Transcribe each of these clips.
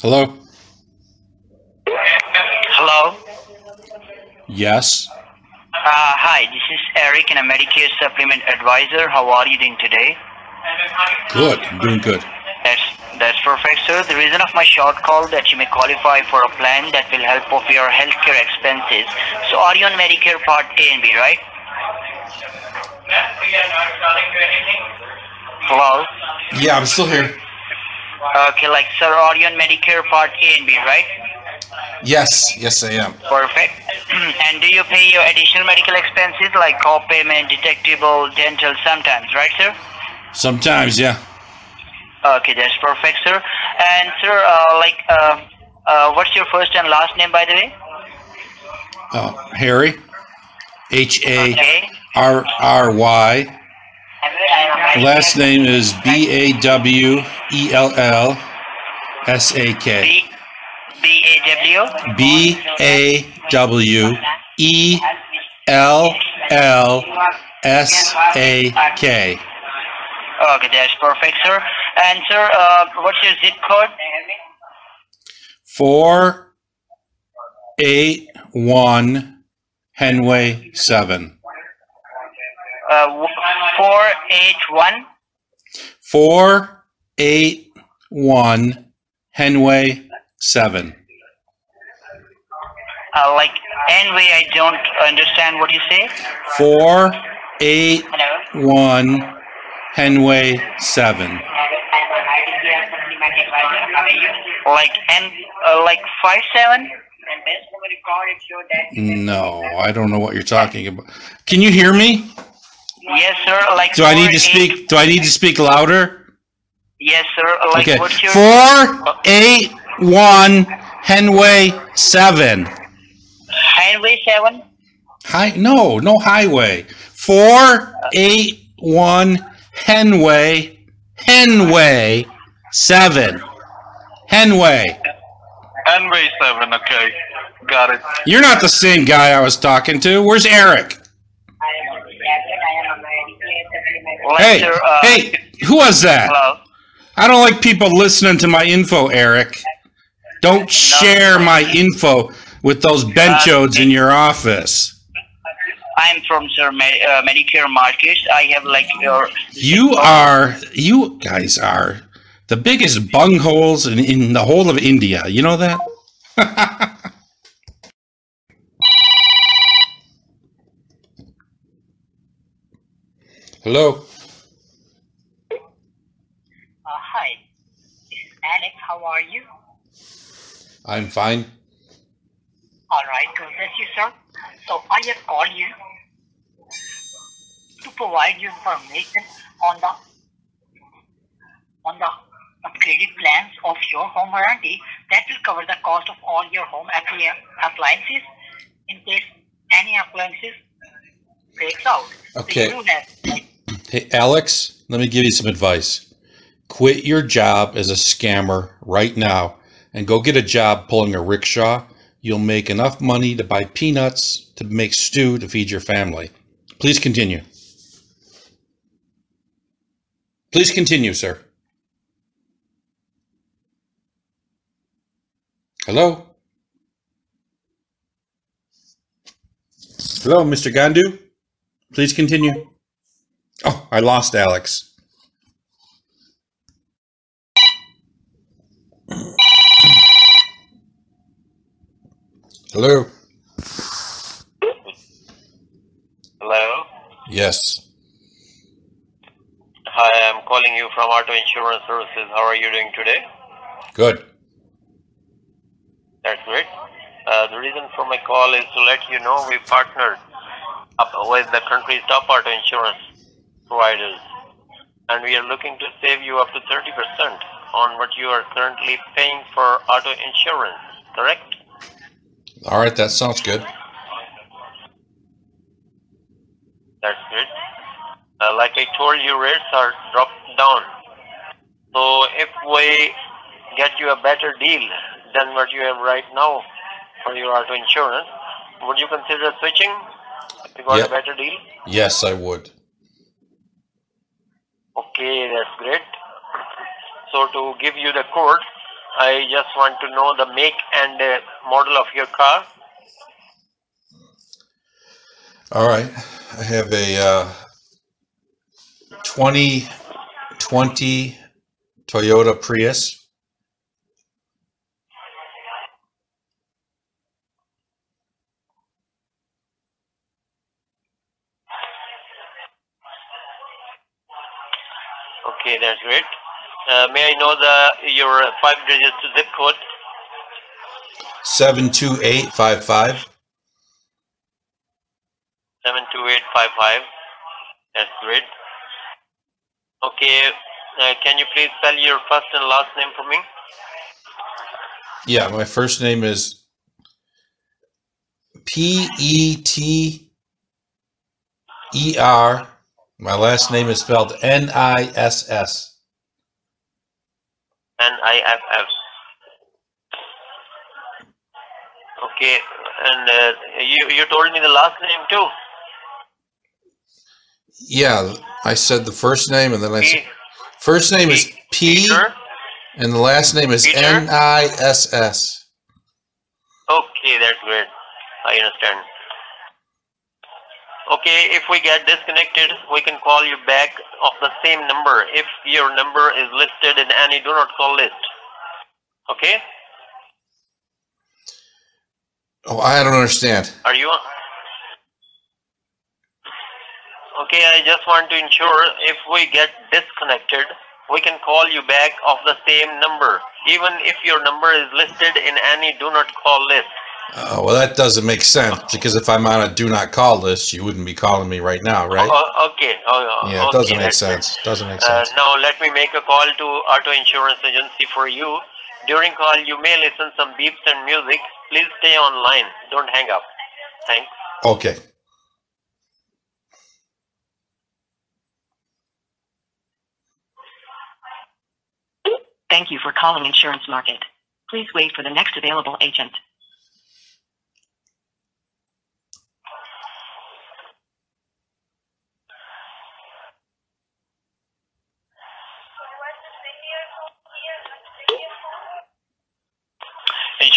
Hello? Hello. Yes. Uh, hi, this is Eric, and a Medicare Supplement Advisor. How are you doing today? Good. I'm doing good. That's that's perfect, sir. The reason of my short call that you may qualify for a plan that will help with your healthcare expenses. So, are you on Medicare Part A and B, right? Hello. Yeah, I'm still here. Okay, like, sir, are you on Medicare Part A and B, right? Yes. Yes, I am. Perfect. and do you pay your additional medical expenses like co-payment, deductible, dental sometimes, right, sir? Sometimes, yeah. Okay, that's perfect, sir. And sir, uh, like, uh, uh, what's your first and last name, by the way? Uh, Harry. H A Okay. R R Y. Last name is B A W E L L S A K. B A W. B A W E L L S A K. Okay, that's perfect, sir. And sir, uh, what's your zip code? Four eight one Henway seven. Uh, four eight one. Four eight one Henway seven. Uh, like, anyway, I don't understand what you say. Four eight Hello. one Henway seven. Like, and uh, like five seven. No, I don't know what you're talking about. Can you hear me? Yes, sir. Like. Do I need to four, eight- speak? Do I need to speak louder? Yes, sir. Like, Okay. what's your Four eight one Henway seven. highway seven? Hi, no, no highway. Four eight one Henway Henway seven. Henway. Henry 7, okay. Got it. You're not the same guy I was talking to. Where's Eric? Hey, uh, hey, who was that? Hello. I don't like people listening to my info, Eric. Don't share my info with those benchodes in your office. I'm from Sir Med- uh, Medicare Markets. I have like your. You are, you guys are the biggest bungholes in, in the whole of India. You know that? Hello. Uh, hi, this is Alex. How are you? I'm fine. All right, God bless you, sir. So I have called you to provide you information on the on the upgraded plans of your home warranty that will cover the cost of all your home appliances in case any appliances breaks out. Okay. So you have like Hey, Alex, let me give you some advice. Quit your job as a scammer right now and go get a job pulling a rickshaw. You'll make enough money to buy peanuts to make stew to feed your family. Please continue. Please continue, sir. Hello? Hello, Mr. Gandu? Please continue. Oh, I lost Alex. Hello? Hello. Yes. Hi, I'm calling you from Auto Insurance Services. How are you doing today? Good. That's great. Uh, the reason for my call is to let you know we partnered up with the country's top auto insurance providers, and we are looking to save you up to 30% on what you are currently paying for auto insurance. Correct? All right, that sounds good. That's great. Uh, like I told you, rates are dropped down. So if we get you a better deal than what you have right now for your auto insurance, would you consider switching if you got Yeah. a better deal? Yes, I would. Okay, that's great. So to give you the code, I just want to know the make and uh, model of your car. All right. I have a uh, 2020 Toyota Prius. Okay, that's great. Uh, may I know the your five digits zip code? 72855. Seven two eight five five. That's great. Okay, uh, can you please spell your first and last name for me? Yeah, my first name is P E T E R. My last name is spelled N I S S. N I F F. Okay, and uh, you you told me the last name too. Yeah, I said the first name and then I said first name is P Peter. and the last name is Peter? N I S S. Okay, that's great. I understand. Okay, if we get disconnected, we can call you back of the same number if your number is listed in any do not call list. Okay? Oh, I don't understand. Are you Okay, I just want to ensure if we get disconnected, we can call you back of the same number, even if your number is listed in any do not call list. Uh, well, that doesn't make sense because if I'm on a do not call list, you wouldn't be calling me right now, right? Oh, okay. Oh, Yeah, it okay, doesn't make that's good. sense. Doesn't make Uh, sense. now let me make a call to auto insurance agency for you. During call, you may listen some beeps and music. Please stay online. Don't hang up. Thanks. Okay. Thank you for calling Insurance Market. Please wait for the next available agent.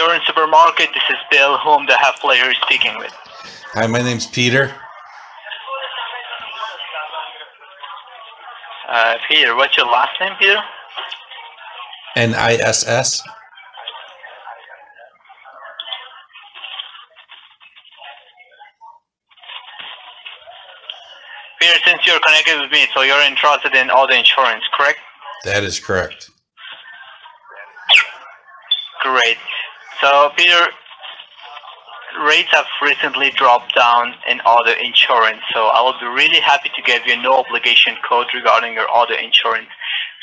Insurance Supermarket, this is Bill, whom the half player is speaking with. Hi, my name's Peter. Uh, Peter, what's your last name, Peter? N I S S. Peter, since you're connected with me, so you're interested in auto insurance, correct? That is correct. Great. So, Peter, rates have recently dropped down in auto insurance, so I will be really happy to give you a no obligation code regarding your auto insurance.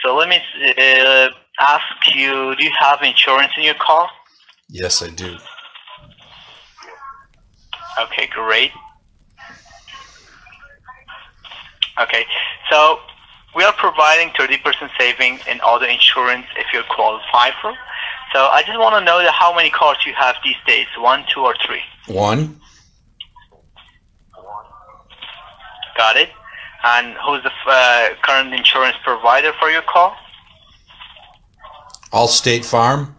So, let me uh, ask you do you have insurance in your car? Yes, I do. Okay, great. Okay, so we are providing 30% saving in auto insurance if you qualify for. So I just want to know that how many cars you have these days, one, two, or three. One. Got it. And who's the uh, current insurance provider for your car? Allstate Farm.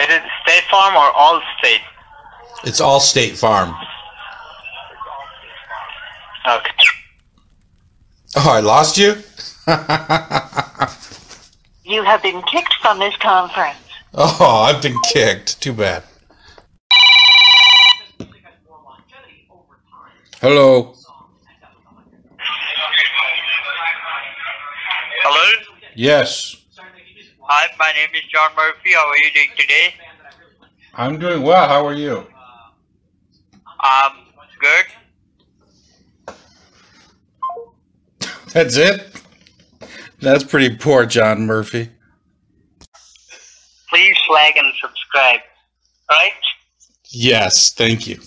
Is it State Farm or Allstate? It's Allstate Farm. Okay. Oh, I lost you? You have been kicked from this conference. oh, I've been kicked. Too bad. Hello. Hello? Yes. Hi, my name is John Murphy. How are you doing today? I'm doing well. How are you? Um, good. That's it? That's pretty poor, John Murphy. Please like and subscribe. Right? Yes, thank you.